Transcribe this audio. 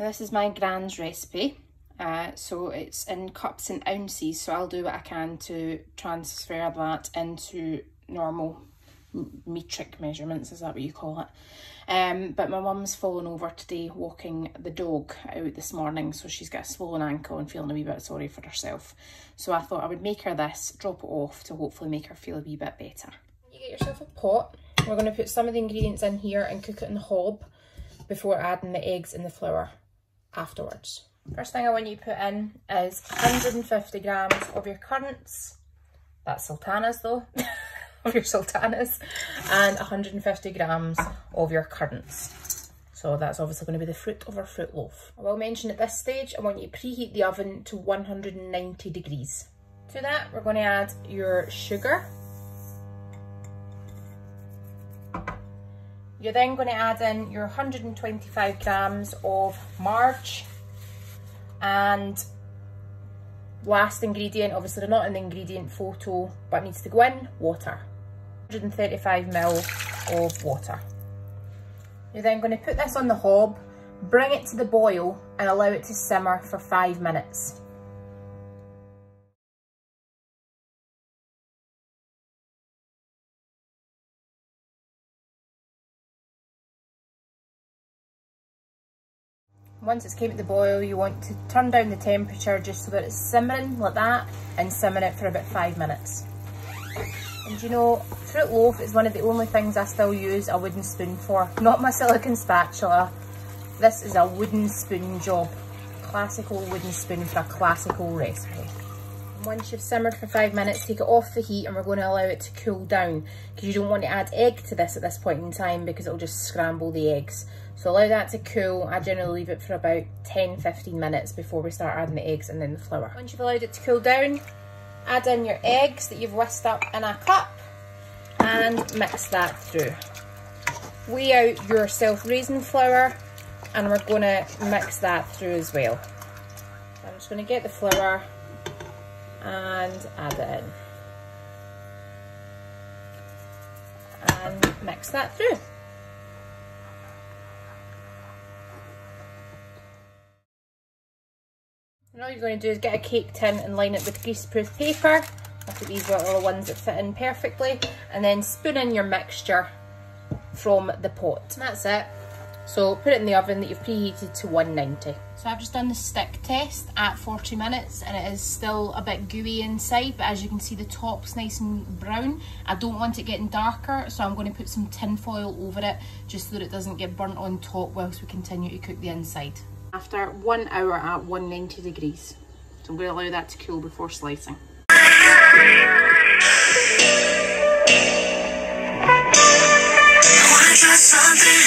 Now this is my gran's recipe. Uh, so it's in cups and ounces, so I'll do what I can to transfer that into normal metric measurements, is that what you call it? Um, but my mum's fallen over today walking the dog out this morning, so she's got a swollen ankle and feeling a wee bit sorry for herself. So I thought I would make her this, drop it off to hopefully make her feel a wee bit better. You get yourself a pot. We're going to put some of the ingredients in here and cook it in the hob before adding the eggs and the flour afterwards. First thing I want you to put in is 150 grams of your currants. That's sultanas though. of your sultanas and 150 grams of your currants. So that's obviously going to be the fruit of our fruit loaf. I will mention at this stage, I want you to preheat the oven to 190 degrees. To that, we're going to add your sugar. You're then going to add in your 125 grams of marge and last ingredient, obviously they're not in the ingredient photo, but needs to go in, water. 135ml of water. You're then going to put this on the hob, bring it to the boil and allow it to simmer for five minutes. Once it's came to the boil, you want to turn down the temperature just so that it's simmering like that and simmer it for about five minutes. And you know, fruit loaf is one of the only things I still use a wooden spoon for. Not my silicone spatula. This is a wooden spoon job. Classical wooden spoon for a classical recipe. Once you've simmered for five minutes, take it off the heat and we're going to allow it to cool down because you don't want to add egg to this at this point in time because it'll just scramble the eggs. So allow that to cool. I generally leave it for about 10-15 minutes before we start adding the eggs and then the flour. Once you've allowed it to cool down, add in your eggs that you've whisked up in a cup and mix that through. Weigh out your self-raising flour and we're going to mix that through as well. I'm just going to get the flour and add it in and mix that through. And all you're going to do is get a cake tin and line it with greaseproof paper. Look at these little ones that fit in perfectly. And then spoon in your mixture from the pot. And that's it. So put it in the oven that you've preheated to 190. So I've just done the stick test at 40 minutes and it is still a bit gooey inside, but as you can see the top's nice and brown. I don't want it getting darker, so I'm going to put some tin foil over it just so that it doesn't get burnt on top whilst we continue to cook the inside after one hour at 190 degrees. So I'm going to allow that to cool before slicing. something